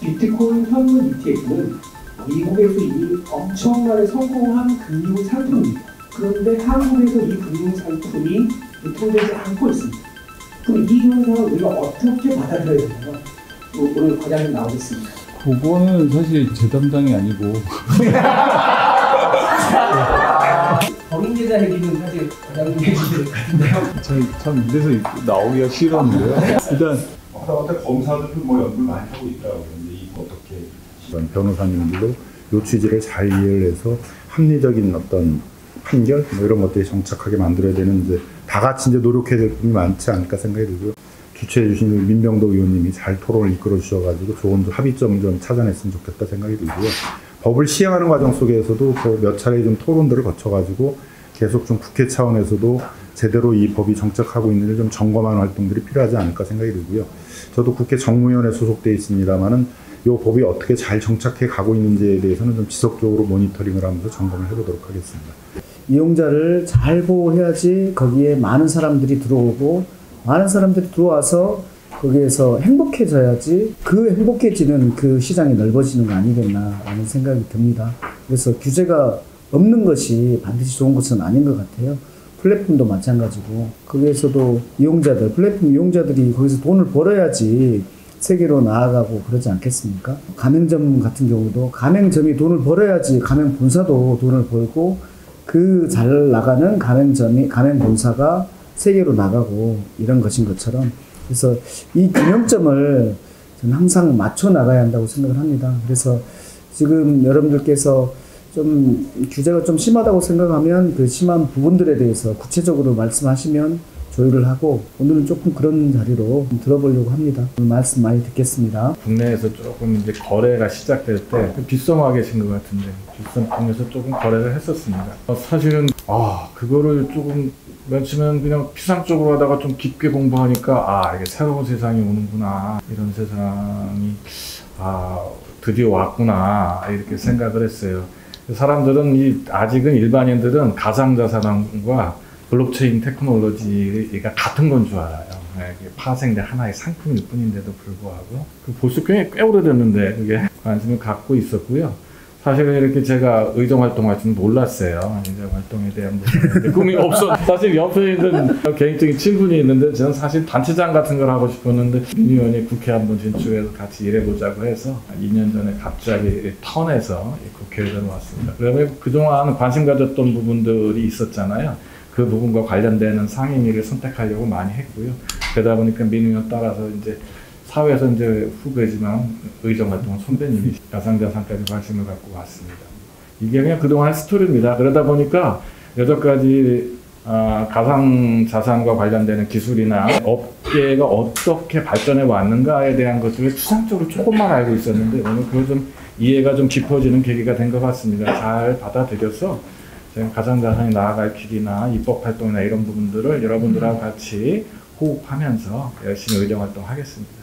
비트코인 현물 ETF는 미국에서 이미 엄청나게 성공한 금융 상품입니다. 그런데 한국에서 이 금융 상품이 유통되지 않고 있습니다. 그럼 이 현상을 우리가 어떻게 받아들여야 되나요? 오늘 과장님 나오겠습니다. 그거는 사실 제 담당이 아니고 범인 계좌 얘기는 사실 과장님 해주실 것 같은데요. 참 이래서 나오기가 싫었는데요. 일단 어떤 검사들도 뭐 연구를 많이 하고 있다고 그 변호사님들도 요 취지를 잘 이해를 해서 합리적인 어떤 판결 뭐 이런 것들이 정착하게 만들어야 되는 이제 다 같이 이제 노력해야 될 부분이 많지 않을까 생각이 들고요. 주최해 주신 민병도 의원님이 잘 토론을 이끌어 주셔가지고 좋은 좀 합의점을 좀 찾아냈으면 좋겠다 생각이 들고요. 법을 시행하는 과정 속에서도 그몇 차례 좀 토론들을 거쳐가지고 계속 좀 국회 차원에서도 제대로 이 법이 정착하고 있는지 좀 점검하는 활동들이 필요하지 않을까 생각이 들고요. 저도 국회 정무위원회 소속돼 있습니다만은 이 법이 어떻게 잘 정착해 가고 있는지에 대해서는 좀 지속적으로 모니터링을 하면서 점검을 해보도록 하겠습니다. 이용자를 잘 보호해야지 거기에 많은 사람들이 들어오고 많은 사람들이 들어와서 거기에서 행복해져야지 그 행복해지는 그 시장이 넓어지는 거 아니겠나라는 생각이 듭니다. 그래서 규제가 없는 것이 반드시 좋은 것은 아닌 것 같아요. 플랫폼도 마찬가지고 거기에서도 이용자들 플랫폼 이용자들이 거기서 돈을 벌어야지 세계로 나아가고 그러지 않겠습니까? 가맹점 같은 경우도 가맹점이 돈을 벌어야지 가맹 본사도 돈을 벌고 그 잘 나가는 가맹점이 가맹 본사가 세계로 나가고 이런 것인 것처럼 그래서 이 균형점을 저는 항상 맞춰 나가야 한다고 생각을 합니다. 그래서 지금 여러분들께서 좀 규제가 좀 심하다고 생각하면 그 심한 부분들에 대해서 구체적으로 말씀하시면 조율을 하고 오늘은 조금 그런 자리로 좀 들어보려고 합니다. 오늘 말씀 많이 듣겠습니다. 국내에서 조금 이제 거래가 시작될 때 빗썸와 계신 것 같은데 빗썸 통해서 조금 거래를 했었습니다. 어, 사실은 아 그거를 조금 며칠은 그냥 피상적으로 하다가 좀 깊게 공부하니까 아 이게 새로운 세상이 오는구나 이런 세상이 아 드디어 왔구나 이렇게 생각을 했어요. 사람들은 이 아직은 일반인들은 가상자산과 블록체인 테크놀로지가 같은 건 줄 알아요. 네, 이게 파생된 하나의 상품일 뿐인데도 불구하고 그 벌써 꽤, 꽤 오래됐는데 그게 관심을 갖고 있었고요. 사실은 이렇게 제가 의정 활동할 줄 몰랐어요. 의정 활동에 대한 꿈이 없어. 사실 옆에 있는 개인적인 친분이 있는데 저는 사실 단체장 같은 걸 하고 싶었는데 민 의원이 국회 한번 진출해서 같이 일해보자고 해서 2년 전에 갑자기 턴해서 국회의원 왔습니다. 그러면 그동안 관심 가졌던 부분들이 있었잖아요. 그 부분과 관련되는 상임위를 선택하려고 많이 했고요. 그러다 보니까 민 의원 따라서 이제 사회에서 이제 후배지만 의정 활동은 선배님이 가상자산까지 관심을 갖고 왔습니다. 이게 그냥 그동안의 스토리입니다. 그러다 보니까 여덟 가지 아, 가상 자산과 관련되는 기술이나 업계가 어떻게 발전해 왔는가에 대한 것들을 추상적으로 조금만 알고 있었는데 오늘 그걸 좀 이해가 좀 깊어지는 계기가 된 것 같습니다. 잘 받아들여서 제가 가상자산이 나아갈 길이나 입법 활동이나 이런 부분들을 여러분들하고 같이 호흡하면서 열심히 의정 활동하겠습니다.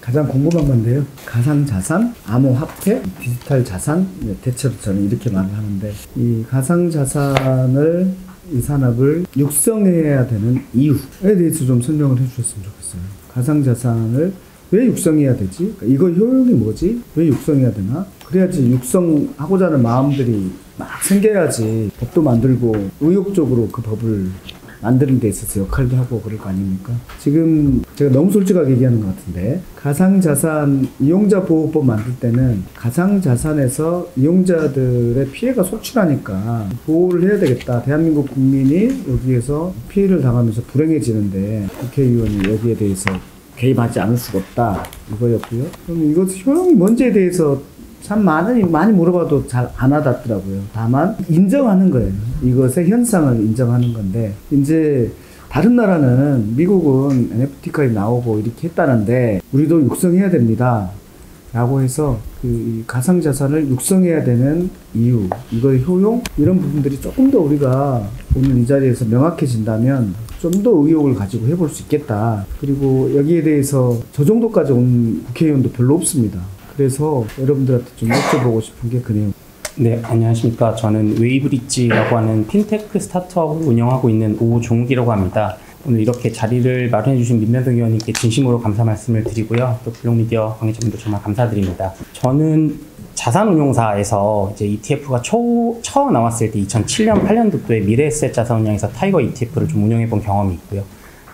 가장 궁금한 건데요. 가상 자산, 암호화폐, 디지털 자산, 네, 대체로 저는 이렇게 말을 하는데, 이 가상 자산을, 이 산업을 육성해야 되는 이유에 대해서 좀 설명을 해주셨으면 좋겠어요. 가상 자산을 왜 육성해야 되지? 그러니까 이거 효용이 뭐지? 왜 육성해야 되나? 그래야지 육성하고자 하는 마음들이 막 생겨야지 법도 만들고 의욕적으로 그 법을 만드는 데 있어서 역할도 하고 그럴 거 아닙니까? 지금 제가 너무 솔직하게 얘기하는 것 같은데 가상자산 이용자 보호법 만들 때는 가상자산에서 이용자들의 피해가 속출하니까 보호를 해야 되겠다. 대한민국 국민이 여기에서 피해를 당하면서 불행해지는데 국회의원이 여기에 대해서 개입하지 않을 수가 없다. 이거였고요. 그럼 이것 효용이 뭔지에 대해서 참 많이 많이 물어봐도 잘 안 와닿더라고요. 다만 인정하는 거예요. 이것의 현상을 인정하는 건데 이제 다른 나라는 미국은 NFT까지 나오고 이렇게 했다는데 우리도 육성해야 됩니다. 라고 해서 그 가상 자산을 육성해야 되는 이유, 이거의 효용 이런 부분들이 조금 더 우리가 오늘 이 자리에서 명확해진다면 좀 더 의욕을 가지고 해볼 수 있겠다. 그리고 여기에 대해서 저 정도까지 온 국회의원도 별로 없습니다. 그래서 여러분들한테 좀 여쭤보고 싶은 게 그 내용. 네, 안녕하십니까. 저는 웨이브리지라고 하는 핀테크 스타트업을 운영하고 있는 오종욱이라고 합니다. 오늘 이렇게 자리를 마련해 주신 민병덕 의원님께 진심으로 감사 말씀을 드리고요. 또 블록미디어 관계자분들 정말 감사드립니다. 저는 자산운용사에서 이제 ETF가 초, 처음 나왔을 때 2007년 8년도에 미래에셋 자산운용에서 TIGER ETF를 좀 운용해 본 경험이 있고요.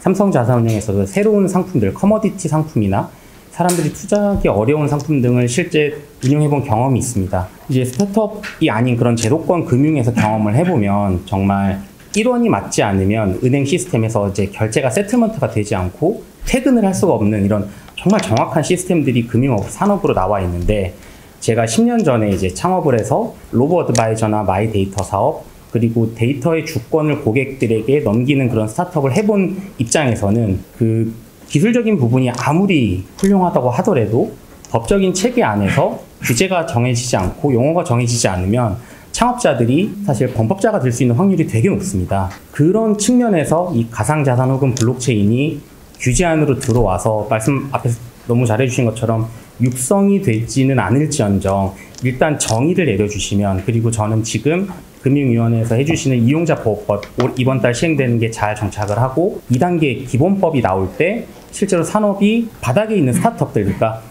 삼성 자산운용에서도 새로운 상품들, commodity 상품이나 사람들이 투자하기 어려운 상품 등을 실제 운용해 본 경험이 있습니다. 이제 스타트업이 아닌 그런 제도권 금융에서 경험을 해보면 정말 1원이 맞지 않으면 은행 시스템에서 이제 결제가 settlement가 되지 않고 퇴근을 할 수가 없는 이런 정말 정확한 시스템들이 금융업 산업으로 나와 있는데 제가 10년 전에 이제 창업을 해서 로보 어드바이저나 마이 데이터 사업 그리고 데이터의 주권을 고객들에게 넘기는 그런 스타트업을 해본 입장에서는 그 기술적인 부분이 아무리 훌륭하다고 하더라도 법적인 체계 안에서 규제가 정해지지 않고 용어가 정해지지 않으면 창업자들이 사실 범법자가 될 수 있는 확률이 되게 높습니다. 그런 측면에서 이 가상자산 혹은 블록체인이 규제 안으로 들어와서 말씀 앞에서 너무 잘해주신 것처럼 육성이 되지는 않을지언정 일단 정의를 내려주시면 그리고 저는 지금 금융위원회에서 해주시는 이용자 보호법 올- 이번 달 시행되는 게 잘 정착을 하고 2단계 기본법이 나올 때 실제로 산업이 바닥에 있는 스타트업들 그러니까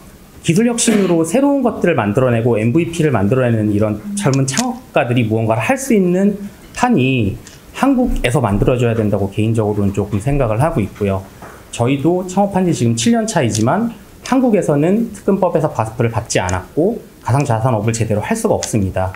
기술 혁신으로 새로운 것들을 만들어내고 MVP를 만들어내는 이런 젊은 창업가들이 무언가를 할 수 있는 판이 한국에서 만들어져야 된다고 개인적으로는 조금 생각을 하고 있고요. 저희도 창업한 지 지금 7년 차이지만 한국에서는 특근법에서 바스프를 받지 않았고 가상자산업을 제대로 할 수가 없습니다.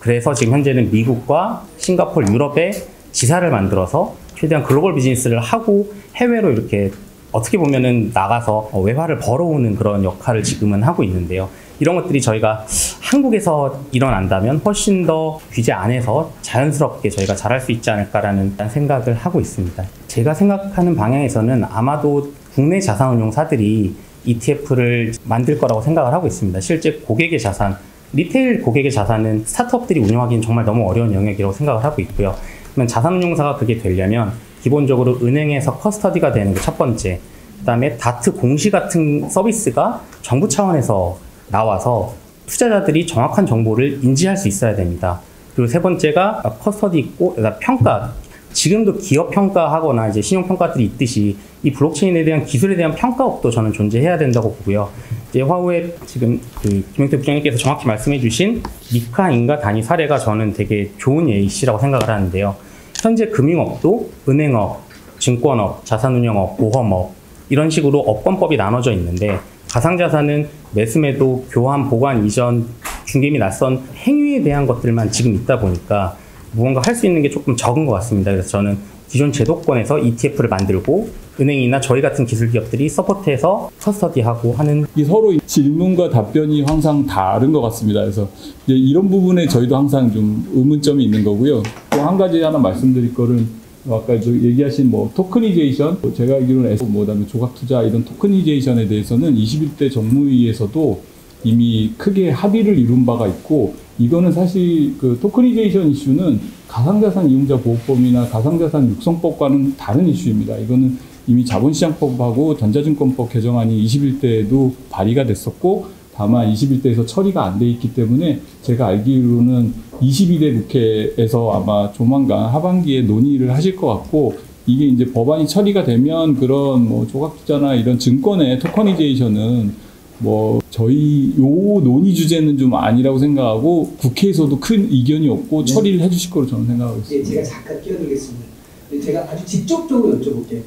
그래서 지금 현재는 미국과 싱가포르, 유럽에 지사를 만들어서 최대한 글로벌 비즈니스를 하고 해외로 이렇게 어떻게 보면은 나가서 어, 외화를 벌어오는 그런 역할을 지금은 하고 있는데요. 이런 것들이 저희가 한국에서 일어난다면 훨씬 더 규제 안에서 자연스럽게 저희가 잘할 수 있지 않을까라는 생각을 하고 있습니다. 제가 생각하는 방향에서는 아마도 국내 자산운용사들이 ETF를 만들 거라고 생각을 하고 있습니다. 실제 고객의 자산, 리테일 고객의 자산은 스타트업들이 운영하기는 정말 너무 어려운 영역이라고 생각을 하고 있고요. 그러면 자산운용사가 그게 되려면 기본적으로 은행에서 커스터디가 되는 게 첫 번째. 그다음에 다트 공시 같은 서비스가 정부 차원에서 나와서 투자자들이 정확한 정보를 인지할 수 있어야 됩니다. 그리고 세 번째가 커스터디 있고 평가. 지금도 기업 평가하거나 이제 신용 평가들이 있듯이 이 블록체인에 대한 기술에 대한 평가업도 저는 존재해야 된다고 보고요. 이제 화후에 지금 그 김영태 부장님께서 정확히 말씀해주신 미카 인가 단위 사례가 저는 되게 좋은 예시라고 생각을 하는데요. 현재 금융업도 은행업, 증권업, 자산운용업, 보험업 이런 식으로 업권법이 나눠져 있는데 가상자산은 매수매도, 교환, 보관, 이전, 중개 및 낯선 행위에 대한 것들만 지금 있다 보니까 무언가 할 수 있는 게 조금 적은 것 같습니다. 그래서 저는 기존 제도권에서 ETF를 만들고 은행이나 저희 같은 기술 기업들이 서포트해서 커스터디하고 하는 이 서로 질문과 답변이 항상 다른 것 같습니다. 그래서 이런 부분에 저희도 항상 좀 의문점이 있는 거고요. 또 한 가지 하나 말씀드릴 거는 아까 저 얘기하신 뭐 tokenization, 뭐 제가 알기로는 뭐 그다음에 조각 투자 이런 tokenization에 대해서는 21대 정무위에서도 이미 크게 합의를 이룬 바가 있고 이거는 사실 그 tokenization 이슈는 가상자산 이용자 보호법이나 가상자산 육성법과는 다른 이슈입니다. 이거는 이미 자본시장법하고 전자증권법 개정안이 21대에도 발의가 됐었고 다만 21대에서 처리가 안 돼 있기 때문에 제가 알기로는 22대 국회에서 아마 조만간 하반기에 논의를 하실 것 같고 이게 이제 법안이 처리가 되면 그런 뭐 조각투자나 이런 증권의 토커니제이션은 뭐 저희 요 논의 주제는 좀 아니라고 생각하고 국회에서도 큰 이견이 없고 처리를 해주실 거로 저는 생각하고 예, 있습니다. 제가 잠깐 끼어들겠습니다. 예, 제가 아주 직접적으로 여쭤볼게요.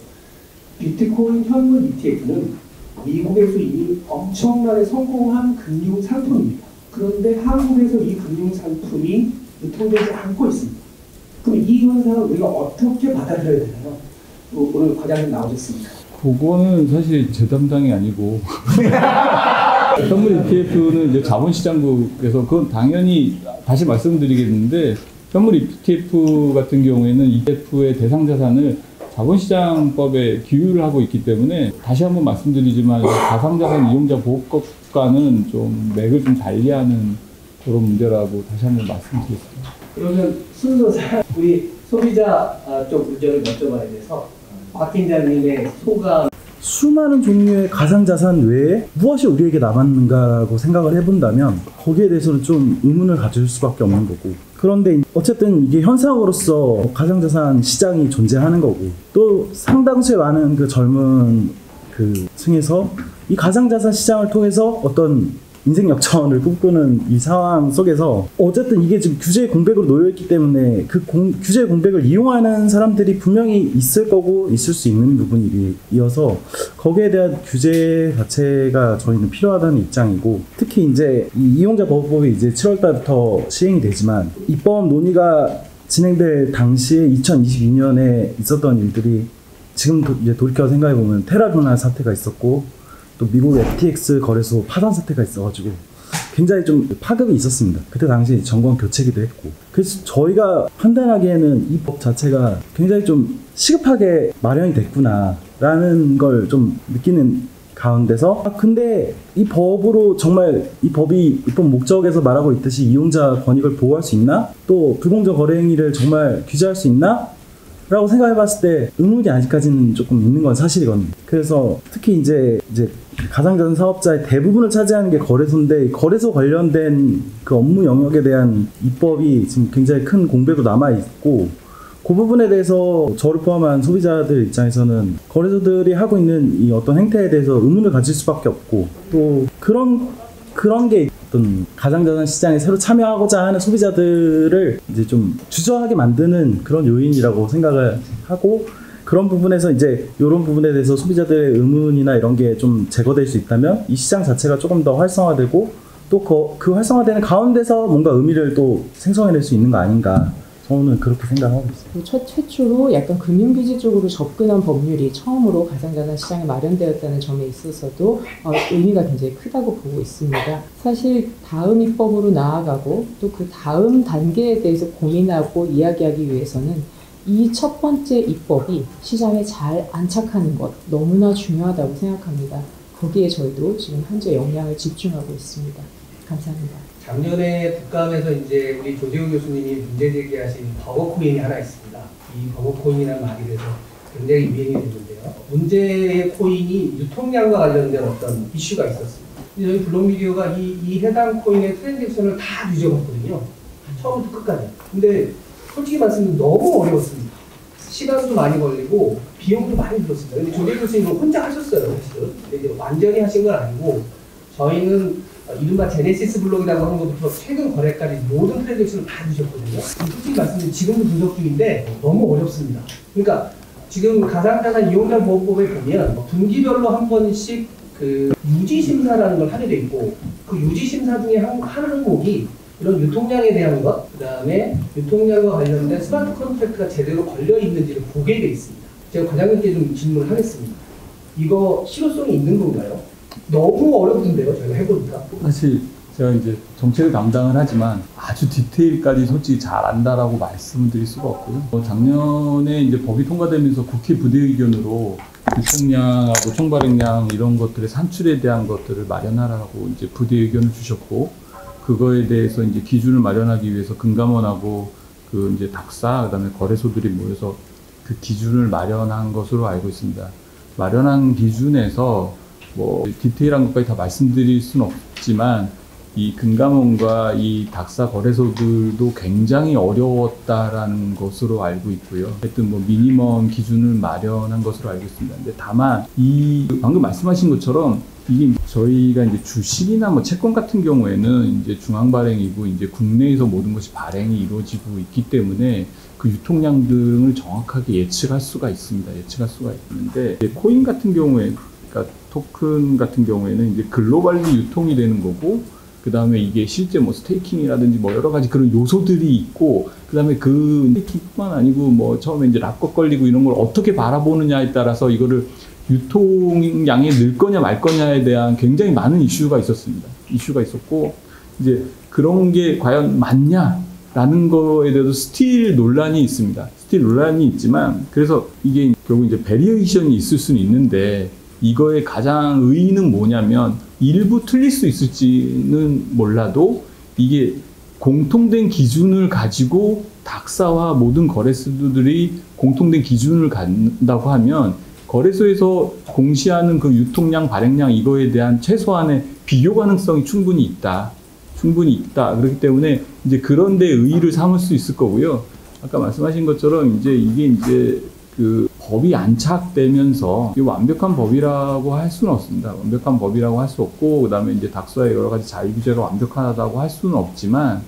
비트코인 현물 ETF는 미국에서 이미 엄청나게 성공한 금융 상품입니다. 그런데 한국에서 이 금융 상품이 유통되지 않고 있습니다. 그럼 이 현상을 우리가 어떻게 받아들여야 되나요? 오- 오늘 과장님 나오셨습니까? 그거는 사실 제 담당이 아니고 선물 ETF는 이제 자본시장국에서 그건 당연히 다시 말씀드리겠는데 선물 ETF 같은 경우에는 ETF의 대상 자산을 자본시장법에 기율을 하고 있기 때문에 다시 한번 말씀드리지만 이 가상자산 이용자 보호법과는 좀 맥을 좀 달리하는 그런 문제라고 다시 한번 말씀드리겠습니다. 그러면 순서상 우리 소비자 아, 쪽 문제를 여쭤봐야 돼서 박 팀장님의 소감. 수많은 종류의 가상자산 외에 무엇이 우리에게 남았는가라고 생각을 해본다면 거기에 대해서는 좀 의문을 가질 수밖에 없는 거고. 그런데 어쨌든 이게 현상으로서 가상자산 시장이 존재하는 거고 또 상당수의 많은 그 젊은 그 층에서 이 가상자산 시장을 통해서 어떤 인생 역전을 꿈꾸는 이 상황 속에서 어쨌든 이게 지금 규제 공백으로 놓여 있기 때문에 그 공- 규제 공백을 이용하는 사람들이 분명히 있을 거고 있을 수 있는 부분이어서 거기에 대한 규제 자체가 저희는 필요하다는 입장이고 특히 이제 이 이용자 보호법이 이제 7월 달부터 시행이 되지만 입법 논의가 진행될 당시에 2022년에 있었던 일들이 지금 도, 이제 돌이켜 생각해 보면 테라루나 사태가 있었고 또 미국 FTX 거래소 파산 사태가 있어가지고 굉장히 좀 파급이 있었습니다. 그때 당시 정권 교체기도 했고 그래서 저희가 판단하기에는 이 법 자체가 굉장히 좀 시급하게 마련이 됐구나라는 걸 좀 느끼는 가운데서 아 근데 이 법으로 정말 이 법이 입법 목적에서 말하고 있듯이 이용자 권익을 보호할 수 있나? 또 불공정 거래 행위를 정말 규제할 수 있나? 라고 생각해 봤을 때 의문이 아직까지는 조금 있는 건 사실이거든요. 그래서 특히 이제 이제 가상자산 사업자의 대부분을 차지하는 게 거래소인데 이 거래소 관련된 그 업무 영역에 대한 입법이 지금 굉장히 큰 공백으로 남아 있고 그 부분에 대해서 저를 포함한 소비자들 입장에서는 거래소들이 하고 있는 이 어떤 행태에 대해서 의문을 가질 수밖에 없고 또 그런 그런 게 어떤 가상자산 시장에 새로 참여하고자 하는 소비자들을 이제 좀 주저하게 만드는 그런 요인이라고 생각을 하고 그런 부분에서 이제 이런 부분에 대해서 소비자들의 의문이나 이런 게 좀 제거될 수 있다면 이 시장 자체가 조금 더 활성화되고 또그 활성화되는 가운데서 뭔가 의미를 또 생성해낼 수 있는 거 아닌가 저는 그렇게 생각하고. 그리고 첫 최초로 약간 금융규제 쪽으로 접근한 법률이 처음으로 가상자산 시장에 마련되었다는 점에 있어서도 어, 의미가 굉장히 크다고 보고 있습니다. 사실 다음 입법으로 나아가고 또 그 다음 단계에 대해서 고민하고 이야기하기 위해서는 이 첫 번째 입법이 시장에 잘 안착하는 것 너무나 중요하다고 생각합니다. 거기에 저희도 지금 현재 역량을 집중하고 있습니다. 감사합니다. 작년에 국감에서 이제 우리 조재호 교수님이 문제 제기하신 버거코인이 하나 있습니다. 이 버거코인이라는 말이 그래서 굉장히 유행이 됐는데요. 문제의 코인이 유통량과 관련된 어떤 이슈가 있었습니다. 저희 블록미디어가 이, 이 해당 코인의 트랜잭션을 다 뒤져봤거든요. 처음부터 끝까지. 근데 솔직히 말씀드리면 너무 어려웠습니다. 시간도 많이 걸리고 비용도 많이 들었습니다. 근데 조재 교수님은 혼자 하셨어요. 이제 완전히 하신 건 아니고 저희는 어, 이른바 제네시스 블록이라고 하는 것부터 최근 거래까지 모든 트랜잭션을 다 주셨거든요. 솔직히 말씀드리면 지금도 분석 중인데 너무 어렵습니다. 그러니까 지금 가상자산 이용자 보호법에 보면 분기별로 한 번씩 그 유지 심사라는 걸 하게 돼 있고 그 유지 심사 중에 한, 한 항목이 이런 유통량에 대한 것, 그 다음에 유통량과 관련된 smart contract가 제대로 걸려 있는지를 보게 돼 있습니다. 제가 과장님께 좀 질문을 하겠습니다. 이거 실효성이 있는 건가요? 너무 어렵던데요, 저희가 해보니까. 사실 제가 이제 정책을 담당을 하지만 아주 디테일까지 솔직히 잘 안다라고 말씀드릴 수가 없고요. 어, 작년에 이제 법이 통과되면서 국회 부대 의견으로 유통량하고 총발행량 이런 것들의 산출에 대한 것들을 마련하라고 이제 부대 의견을 주셨고 그거에 대해서 이제 기준을 마련하기 위해서 금감원하고 그 이제 dak사 그다음에 거래소들이 모여서 그 기준을 마련한 것으로 알고 있습니다. 마련한 기준에서 뭐 디테일한 것까지 다 말씀드릴 수는 없지만 이 금감원과 이 dak사 거래소들도 굉장히 어려웠다라는 것으로 알고 있고요. 하여튼 뭐 미니멈 기준을 마련한 것으로 알고 있습니다. 근데 다만 이 방금 말씀하신 것처럼 이게 저희가 이제 주식이나 뭐 채권 같은 경우에는 이제 중앙 발행이고 이제 국내에서 모든 것이 발행이 이루어지고 있기 때문에 그 유통량 등을 정확하게 예측할 수가 있습니다. 예측할 수가 있는데 코인 같은 경우에 그러니까 토큰 같은 경우에는 이제 글로벌리 유통이 되는 거고 그 다음에 이게 실제 뭐 스테이킹이라든지 뭐 여러 가지 그런 요소들이 있고 그 다음에 그 스테이킹뿐만 아니고 뭐 처음에 이제 락거 걸리고 이런 걸 어떻게 바라보느냐에 따라서 이거를 유통량이 늘 거냐 말 거냐에 대한 굉장히 많은 이슈가 있었습니다. 이슈가 있었고 이제 그런 게 과연 맞냐라는 거에 대해서 still 논란이 있습니다. still 논란이 있지만 그래서 이게 결국 이제 variation이 있을 수는 있는데 이거의 가장 의의는 뭐냐면 일부 틀릴 수 있을지는 몰라도 이게 공통된 기준을 가지고 닥사와 모든 거래소들이 공통된 기준을 갖는다고 하면 거래소에서 공시하는 그 유통량, 발행량 이거에 대한 최소한의 비교 가능성이 충분히 있다. 충분히 있다. 그렇기 때문에 이제 그런 데 의의를 삼을 수 있을 거고요. 아까 말씀하신 것처럼 이제 이게 이제 그 법이 안착되면서 이 완벽한 법이라고 할 수는 없습니다. 완벽한 법이라고 할 수 없고 그다음에 이제 닥사의 여러 가지 자율 규제가 완벽하다고 할 수는 없지만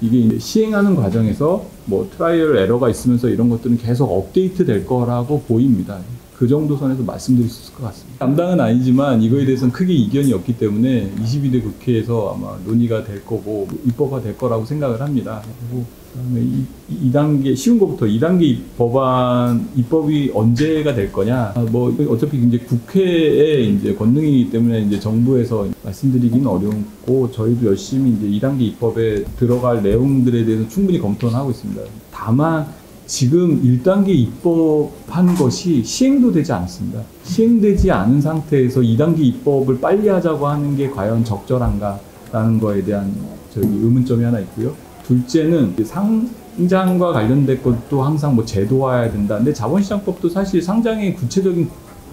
이게 시행하는 과정에서 뭐 trial error가 있으면서 이런 것들은 계속 업데이트 될 거라고 보입니다. 그 정도 선에서 말씀드릴 수 있을 것 같습니다. 담당은 아니지만 이거에 대해서는 크게 이견이 없기 때문에 22대 국회에서 아마 논의가 될 거고 입법화 될 거라고 생각을 합니다. 그리고 그다음에 이, 이 단계 쉬운 것부터 2단계 법안 입법이 언제가 될 거냐? 아, 뭐 어차피 이제 국회의 이제 권능이기 때문에 이제 정부에서 말씀드리기는 어렵고 저희도 열심히 이제 2단계 입법에 들어갈 내용들에 대해서 충분히 검토는 하고 있습니다. 다만 지금 1단계 입법한 것이 시행도 되지 않습니다. 시행되지 않은 상태에서 2단계 입법을 빨리 하자고 하는 게 과연 적절한가라는 거에 대한 저기 의문점이 하나 있고요. 둘째는 상장과 관련된 것도 항상 뭐 제도화해야 된다. 근데 자본시장법도 사실 상장의 구체적인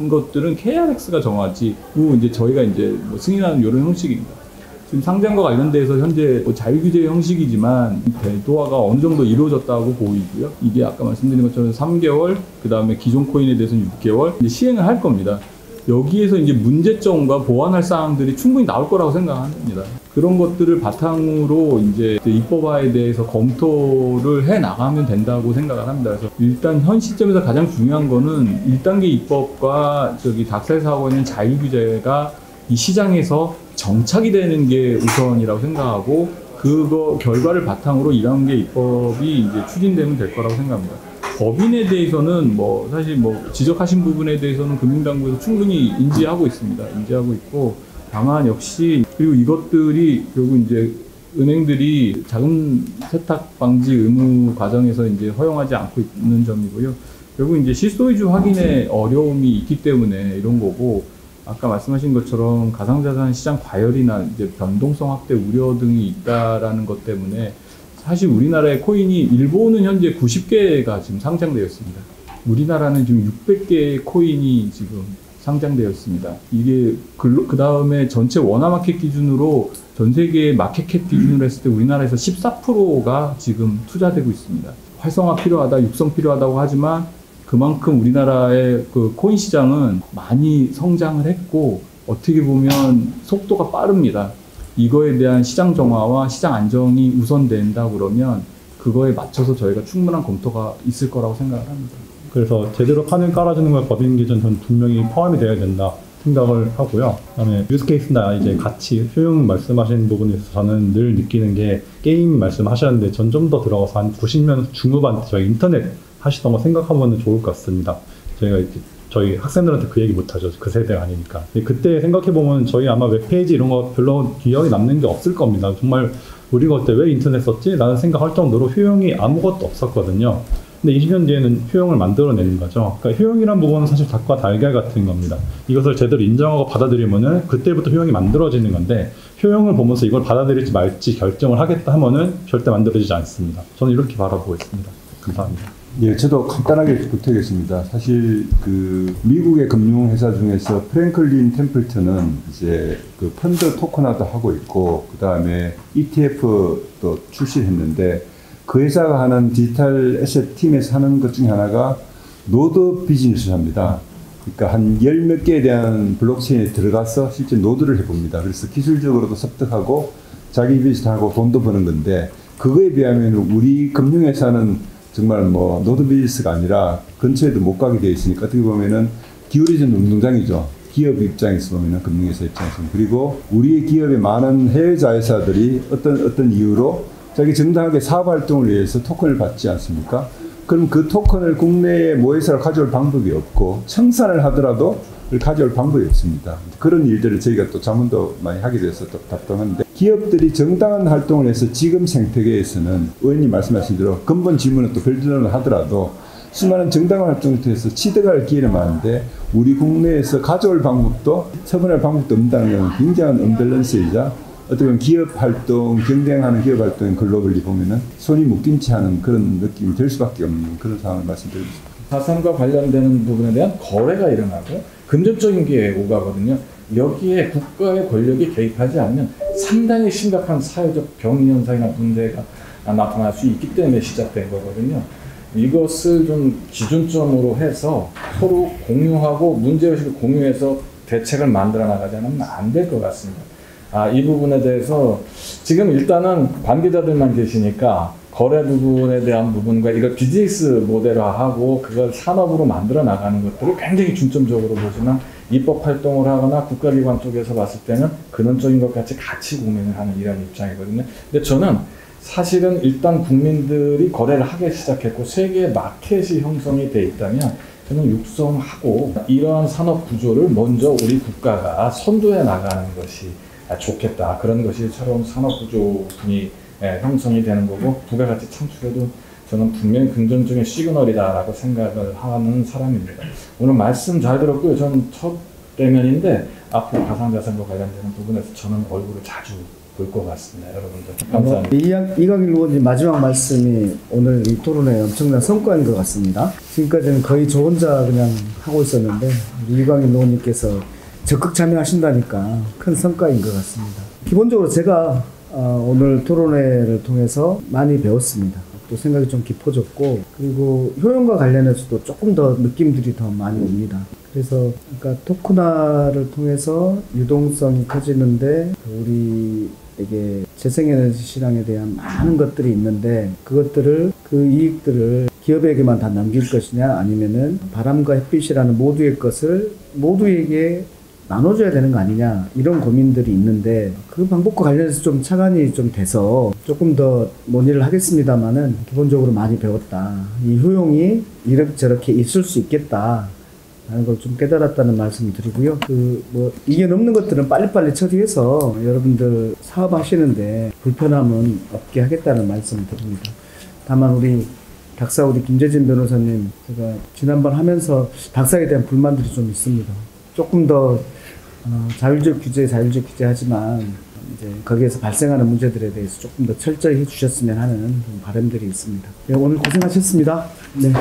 것들은 KRX가 정하지. 고 이제 저희가 이제 뭐 승인하는 이런 형식입니다. 지금 상장과 관련돼서 현재 뭐 자유규제 형식이지만 제도화가 어느 정도 이루어졌다고 보이고요. 이게 아까 말씀드린 것처럼 3개월, 그 다음에 기존 코인에 대해서는 6개월 이제 시행을 할 겁니다. 여기에서 이제 문제점과 보완할 사항들이 충분히 나올 거라고 생각합니다. 그런 것들을 바탕으로 이제 입법화에 대해서 검토를 해 나가면 된다고 생각을 합니다. 그래서 일단 현 시점에서 가장 중요한 거는 1단계 입법과 저기 닭살 사고는 자유 규제가 이 시장에서 정착이 되는 게 우선이라고 생각하고 그거 결과를 바탕으로 2단계 입법이 이제 추진되면 될 거라고 생각합니다. 법인에 대해서는 뭐 사실 뭐 지적하신 부분에 대해서는 금융당국에서 충분히 인지하고 있습니다. 인지하고 있고 다만 역시 그리고 이것들이 결국 이제 은행들이 자금 세탁 방지 의무 과정에서 이제 허용하지 않고 있는 점이고요. 결국 이제 실소유주 확인에 어려움이 있기 때문에 이런 거고 아까 말씀하신 것처럼 가상자산 시장 과열이나 이제 변동성 확대 우려 등이 있다라는 것 때문에 사실 우리나라의 코인이 일본은 현재 90개가 지금 상장되어 있습니다. 우리나라는 지금 600개의 코인이 지금 상장되어 있습니다. 이게 그 다음에 전체 원화 마켓 기준으로 전 세계 마켓캡 기준으로 했을 때 우리나라에서 14%가 지금 투자되고 있습니다. 활성화 필요하다, 육성 필요하다고 하지만 그만큼 우리나라의 그 코인 시장은 많이 성장을 했고 어떻게 보면 속도가 빠릅니다. 이거에 대한 시장 정화와 시장 안정이 우선된다 그러면 그거에 맞춰서 저희가 충분한 검토가 있을 거라고 생각을 합니다. 그래서 제대로 판을 깔아주는 걸 법인 기준 전 분명히 포함이 되어야 된다 생각을 하고요. 그다음에 유스케이스나 이제 가치, 효용 말씀하신 부분에서 저는 늘 느끼는 게 게임 말씀하셨는데 전 좀 더 들어가서 한 90년 중후반 때 저희 인터넷 하시던 거 생각하면 좋을 것 같습니다. 저희가 이렇게 저희 학생들한테 그 얘기 못하죠. 그 세대가 아니니까. 그때 생각해보면 저희 아마 웹페이지 이런 거 별로 기억이 남는 게 없을 겁니다. 정말 우리가 그때 왜 인터넷 썼지? 라는 생각할 정도로 효용이 아무것도 없었거든요. 근데 20년 뒤에는 효용을 만들어내는 거죠. 그러니까 효용이란 부분은 사실 닭과 달걀 같은 겁니다. 이것을 제대로 인정하고 받아들이면은 그때부터 효용이 만들어지는 건데 효용을 보면서 이걸 받아들일지 말지 결정을 하겠다 하면은 절대 만들어지지 않습니다. 저는 이렇게 바라보고 있습니다. 감사합니다. 예, 저도 간단하게 부탁드리겠습니다. 사실 그 미국의 금융회사 중에서 프랭클린 템플턴은 이제 그 펀드 토큰화도 하고 있고 그 다음에 ETF도 출시했는데 그 회사가 하는 digital asset 팀에서 하는 것 중에 하나가 노드 비즈니스입니다. 그러니까 한 열 몇 개에 대한 블록체인에 들어가서 실제 노드를 해봅니다. 그래서 기술적으로도 습득하고 자기 비즈니스하고 돈도 버는 건데 그거에 비하면 우리 금융회사는 정말 뭐 노드 비즈니스가 아니라 근처에도 못 가게 돼 있으니까 어떻게 보면은 기울어진 운동장이죠. 기업 입장에서 보면은 금융회사 입장에서는 그리고 우리의 기업의 많은 해외 자회사들이 어떤 어떤 이유로 자기 정당하게 사업 활동을 위해서 토큰을 받지 않습니까? 그럼 그 토큰을 국내에 모회사로 가져올 방법이 없고 청산을 하더라도 가져올 방법이 없습니다. 그런 일들을 저희가 또 자문도 많이 하게 돼서 또 답답한데 기업들이 정당한 활동을 해서 지금 생태계에서는 의원님 말씀하신 대로 근본 질문은 또 별도로 하더라도 수많은 정당한 활동을 통해서 취득할 기회는 많은데 우리 국내에서 가져올 방법도 처분할 방법도 없다는 건 굉장한 언밸런스이자 어떻게 보면 기업 활동, 경쟁하는 기업 활동인 글로벌리 보면은 손이 채 하는 그런 느낌이 될 수밖에 없는 그런 상황을 말씀드리고 싶습니다. 자산과 관련되는 부분에 대한 거래가 일어나고 금전적인 게 오가거든요. 여기에 국가의 권력이 개입하지 않으면 상당히 심각한 사회적 병리 현상이나 문제가 나타날 수 있기 때문에 시작된 거거든요. 이것을 좀 기준점으로 해서 서로 공유하고 문제의식을 공유해서 대책을 만들어 나가지 않으면 안 될 것 같습니다. 아, 이 부분에 대해서 지금 일단은 관계자들만 계시니까 거래 부분에 대한 부분과 이걸 비즈니스 모델화하고 그걸 산업으로 만들어 나가는 것들을 굉장히 중점적으로 보지만 입법 활동을 하거나 국가기관 쪽에서 봤을 때는 근원적인 것 같이 같이 고민을 하는 이런 입장이거든요. 근데 저는 사실은 일단 국민들이 거래를 하기 시작했고 세계의 마켓이 형성이 돼 있다면 저는 육성하고 이러한 산업 구조를 먼저 우리 국가가 선도해 나가는 것이 좋겠다. 그런 것이 새로운 산업 구조이 예, 형성이 되는 거고 부가가치 창출에도 저는 분명히 긍정적인 시그널이다라고 생각을 하는 사람입니다. 오늘 말씀 잘 들었고요. 저는 첫 대면인데 앞으로 가상자산과 관련되는 부분에서 저는 얼굴을 자주 볼 것 같습니다. 여러분들 감사합니다. 이양- 이강일 의원님 마지막 말씀이 오늘 이 토론의 엄청난 성과인 것 같습니다. 지금까지는 거의 저 혼자 그냥 하고 있었는데 이강일 의원님께서 적극 참여하신다니까 큰 성과인 것 같습니다. 기본적으로 제가 어, 오늘 토론회를 통해서 많이 배웠습니다. 또 생각이 좀 깊어졌고 그리고 효용과 관련해서도 조금 더 느낌들이 더 많이 옵니다. 그래서 그러니까 토크나를 통해서 유동성이 커지는데 우리에게 재생에너지 시장에 대한 많은 것들이 있는데 그것들을 그 이익들을 기업에게만 다 남길 것이냐 아니면은 바람과 햇빛이라는 모두의 것을 모두에게 나눠줘야 되는 거 아니냐 이런 고민들이 있는데 그 방법과 관련해서 좀 차관이 좀 돼서 조금 더 논의를 하겠습니다만은 기본적으로 많이 배웠다. 이 효용이 이렇게 저렇게 있을 수 있겠다. 라는 걸 좀 깨달았다는 말씀을 드리고요. 그 뭐 이게 넘는 것들은 빨리빨리 처리해서 여러분들 사업하시는데 불편함은 없게 하겠다는 말씀을 드립니다. 다만 우리 닥사 우리 김재진 변호사님 제가 지난번 하면서 닥사에 대한 불만들이 좀 있습니다. 조금 더 어, 자율적 규제, 자율적 규제 하지만 이제 거기에서 발생하는 문제들에 대해서 조금 더 철저히 해주셨으면 하는 바람들이 있습니다. 네, 오늘 고생하셨습니다. 네.